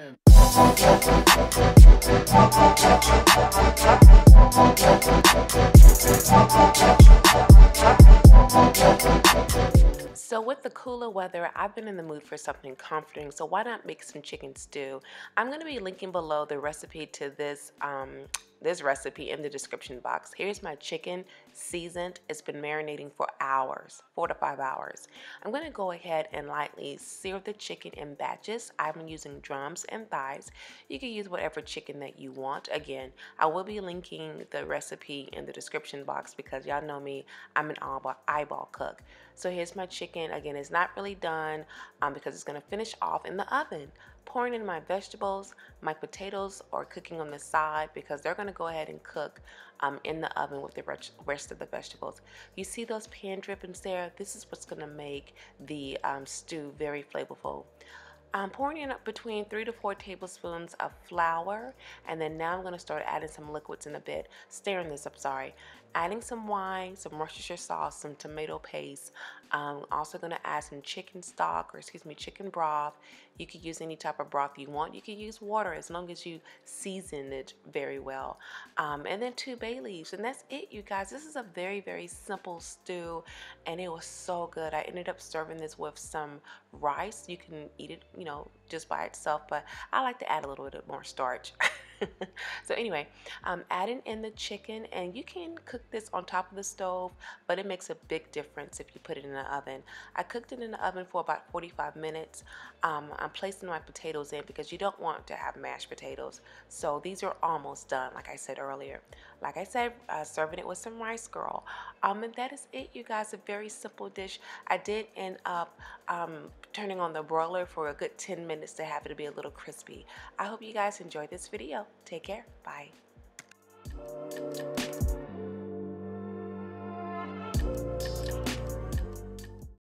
So with the cooler weather, I've been in the mood for something comforting, so why not make some chicken stew? I'm going to be linking below the recipe to this um, this recipe in the description box. Here's my chicken seasoned. It's been marinating for hours, four to five hours. I'm to go ahead and lightly sear the chicken in batches. I'm using drums and thighs. You can use whatever chicken that you want. Again, I will be linking the recipe in the description box because y'all know me, I'm an eyeball cook. So here's my chicken. Again, it's not really done um, because it's to finish off in the oven pouring in my vegetables. My potatoes are cooking on the side because they're going to go ahead and cook um, in the oven with the rest of the vegetables. You see those pan drippings there? This is what's going to make the um, stew very flavorful. I'm pouring in between three to four tablespoons of flour and then now I'm going to start adding some liquids in a bit. Stirring this up sorry. Adding some wine some Worcestershire sauce some tomato paste. I'm also going to add some chicken stock or excuse me chicken broth. You could use any type of broth you want. You could use water as long as you season it very well. Um, and then two bay leaves and that's it you guys. This is a very very simple stew and it was so good. I ended up serving this with some rice. You can eat it you know, just by itself, but I like to add a little bit more starch. so anyway, I'm adding in the chicken and you can cook this on top of the stove, but it makes a big difference if you put it in the oven. I cooked it in the oven for about 45 minutes. Um, I'm placing my potatoes in because you don't want to have mashed potatoes. So these are almost done, like I said earlier. Like I said, uh, serving it with some rice girl. Um, and that is it, you guys. A very simple dish. I did end up um, turning on the broiler for a good 10 minutes to have it to be a little crispy. I hope you guys enjoyed this video. Take care. Bye.